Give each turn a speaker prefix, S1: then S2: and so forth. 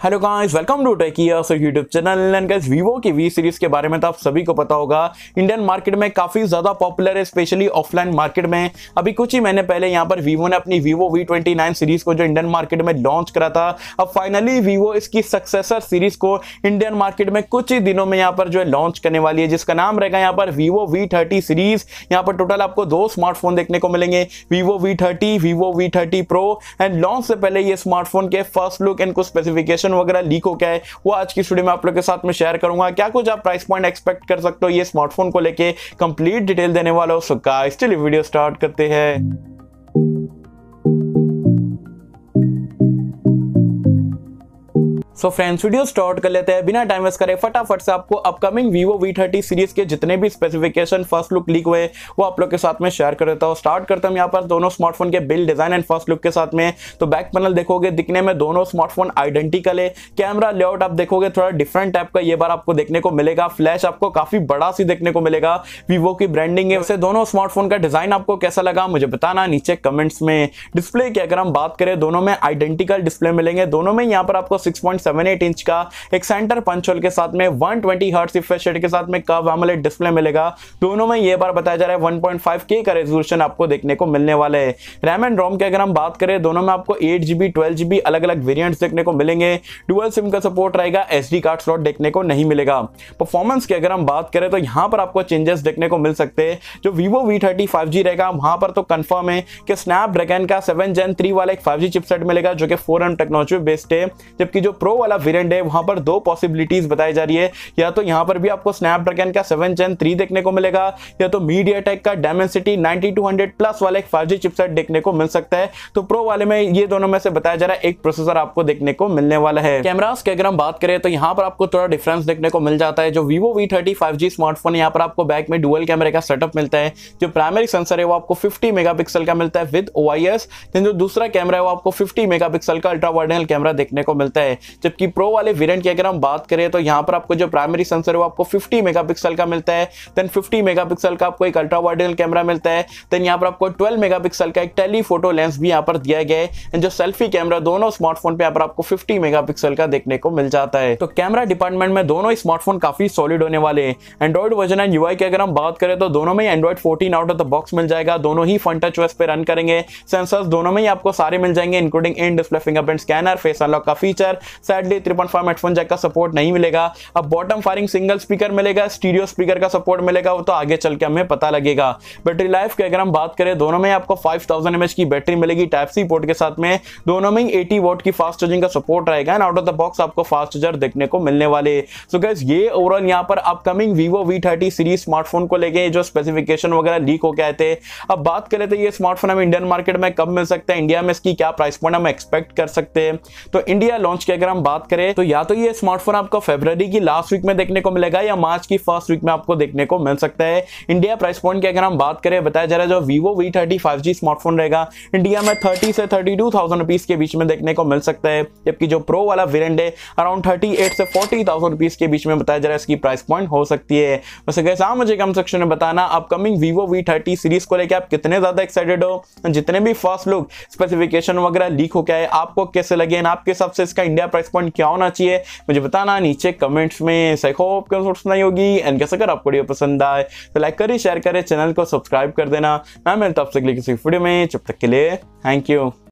S1: Hello guys welcome to टेकिया so YouTube channel and guys Vivo की V series के बारे में तो आप सभी को पता होगा इंडियन मार्केट में काफ़ी ज़्यादा पॉपुलर है स्पेशली ऑफलाइन मार्केट में। अभी कुछ ही महीने पहले यहाँ पर वीवो ने अपनी Vivo V twenty nine series को जो इंडियन मार्केट में लॉन्च करा था, अब फाइनली वीवो इसकी सक्सेसर सीरीज़ को इंडियन मार्केट में कुछ ही दिनों में यहाँ पर जो है लॉन्च करने वाली है, जिसका नाम रहेगा यहाँ पर वीवो वी थर्टी सीरीज़ यहाँ पर टोटल आपको दो स्मार्टफ़ोन देखने को मिलेंगे Vivo V thirty Vivo V thirty pro and launch से पहले ये स्मार्टफ़ोन के फ़र्स्ट लुक एंड कुछ स्पेसिफिकेशन वगैरह लीक हो गया है, वो आज की स्टूडियो में आप लोग के साथ में शेयर करूँगा। क्या कुछ आप प्राइस पॉइंट एक्सपेक्ट कर सकते हो ये स्मार्टफ़ोन को लेके कंप्लीट डिटेल देने वाला हो। सो गाइस चलिए वीडियो स्टार्ट करते हैं। सो फ्रेंड्स वीडियो स्टार्ट कर लेते हैं। बिना टाइम वेस्ट करे, फटाफट से आपको upcoming Vivo V thirty series के जितने भी स्पेसिफिकेशन फ़र्स्ट लुक लीक हुए, वो आप लोग के साथ में शेयर कर देता हूँ। स्टार्ट करता हूँ यहाँ पर दोनों स्मार्टफ़ोन के build design and first look के साथ में। तो बैक पैनल देखोगे, दिखने में दोनों स्मार्टफ़ोन आइडेंटिकल है। कैमरा लेआउट आप देखोगे, थोड़ा डिफरेंट टाइप का ये बार आपको देखने को मिलेगा। फ्लैश आपको काफ़ी बड़ा सी देखने को मिलेगा। वीवो की ब्रांडिंग है। वैसे दोनों स्मार्टफ़ोन का डिज़ाइन आपको कैसा लगा, मुझे बताना नीचे कमेंट्स में। डिस्प्ले की अगर हम बात करें, दोनों में आइडेंटिकल डिस्प्ले मिलेंगे। दोनों में यहाँ पर आपको 6.78 इंच का, एक सेंटर पंच होल के साथ में 120 ट्वेंटी हर्ट्स रिफ्रेश के साथ में कव एमोलेड डिस्प्ले मिलेगा। दोनों में ये बार बताया जा रहा है 1.5 के का रेजोल्यूशन आपको देखने को मिलने वाले है। रैम एंड रोम की अगर हम बात करें, दोनों में आपको एट जीबी ट्वेल्व जीबी अलग अलग वेरियंट्स देखने को मिलेंगे। डुअल सिम का सपोर्ट रहेगा एस कार्ड स्लॉट देखने को नहीं मिलेगा। परफॉर्मेंस की अगर हम बात करें तो यहाँ पर आपको चेंजेस देखने को मिल सकते हैं। जो Vivo V thirty five G रहेगा, वहाँ पर तो कंफर्म है कि स्नैपड्रैगन का सेवन जेन थ्री वाला एक फाइव जी चिपसेट मिलेगा, जो कि फोर एम टेक्नोलॉजी बेस्ड है। जबकि जो प्रो वाला वेरियंट है, वहाँ पर दो पॉसिबिलिटीज बताई जा रही है। या तो यहाँ पर भी आपको स्नैपड्रैगन का सेवन जेन थ्री देखने को मिलेगा, या तो मीडिया टेक का Dimensity ninety two hundred plus वाला एक फाइव जी चिपसेट देखने को मिल सकता है। तो प्रो वाले में ये दोनों में से बताया जा रहा है, एक प्रोसेसर आपको देखने को मिलने वाला है। कैमरास की अगर हम बात करें तो यहाँ पर आपको थोड़ा डिफरेंस देखने को मिल जाता है। जो Vivo V thirty five G smartphone यहाँ पर आपको बैक में डुअल कैमरे का सेटअप मिलता है। जो प्राइमरी सेंसर है, वो आपको 50 मेगापिक्सल का मिलता है विद ओ देन जो दूसरा कैमरा है, वो आपको 50 मेगापिक्सल का अल्ट्रा वाइड कैमरा देखने को मिलता है। जबकि प्रो वाले वेरिएंट की अगर हम बात करें तो यहाँ पर आपको जो प्राइमरी सेंसर है वो आपको 50 मेगापिक्सल का मिलता है देन 50 मेगापिक्सल का आपको एक अल्ट्रा वाइड कैमरा मिलता है देन यहाँ पर आपको 12 मेगापिक्सल का एक टेलीफोटो लेंस भी यहाँ पर दिया गया है एंड जो सेल्फी कैमरा दोनों स्मार्टफ़ोन पे यहाँ पर आपको 50 मेगापिक्सल का देखने को मिल जाता है। तो कैमरा डिपार्टमेंट में दोनों स्मार्टफ़ोन काफ़ी सॉलिड होने वाले हैं। एंड्रॉइड वर्जन एंड यूआई की अगर हम बात करें तो दोनों में Android fourteen out of the box मिल जाएगा, दोनों ही फन टच ओएस पे रन करेंगे। सेंसर्स दोनों में ही आपको सारे मिल जाएँगे including in display fingerprint scanner face unlock का feature sadly three point five headphone jack का सपोर्ट नहीं मिलेगा। अब बॉटम फायरिंग सिंगल स्पीकर मिलेगा स्टीरियो स्पीकर का सपोर्ट मिलेगा, वो तो आगे चल के हमें पता लगेगा। बैटरी लाइफ की अगर हम बात करें, दोनों में आपको 5000 थाउज़ेंड की बैटरी मिलेगी टाइप सी पोर्ट के साथ में। दोनों में 80 वोट की फास्ट चार्जिंग का सपोर्ट रहेगा and out of the box आपको फास्ट चार्जर देखने को मिलने वाले। सो so गैस ये ओवरऑल यहाँ पर upcoming Vivo V thirty series smartphone को लेके जो स्पेसिफिकेशन वगैरह लीक हो गए थे। अब बात करें तो ये स्मार्टफ़ोन हमें इंडियन मार्केट में कब मिल सकता है इंडिया में इसकी क्या प्राइस पॉइंट हम एक्सपेक्ट कर सकते हैं। तो इंडिया लॉन्च की अगर हम बात करें तो या तो ये स्मार्टफ़ोन आपको फेब्रवरी की लास्ट वीक में देखने को मिलेगा या मार्च की फ़र्स्ट वीक में आपको देखने को मिल सकता है। इंडिया प्राइस पॉइंट की अगर हम बात करें, बताया जा रहा है जो Vivo V thirty five G smartphone रहेगा इंडिया में थर्टी से थर्टी टू थाउज़ेंड रुपीज़ के बीच में देखने को मिल सकता है, जबकि जो प्रो वाला वेरियंट है अराउंड थर्टी एट से फोर्टी थाउज़ेंड रुपीज़ के बीच में बताया जा रहा है, इसकी प्राइस पॉइंट हो सकती है। वैसे कैसा मुझे कम सेक्शन में बताना upcoming Vivo V thirty series को लेकर आप कितने ज़्यादा एक्साइटेड हो? जितने भी फ़र्स्ट लुक स्पेसिफिकेशन वगैरह लीक हो गया है आपको कैसे लगे? आपके हिसाब से इसका इंडिया प्राइस पॉइंट क्या होना चाहिए। मुझे बताना नीचे कमेंट्स में। सही होप सुनाई होगी। एंड कैसे अगर आपको वीडियो पसंद आए तो लाइक करें शेयर करें चैनल को सब्सक्राइब कर देना। मैं मिलता आपसे किसी वीडियो में। जब तक के लिए थैंक यू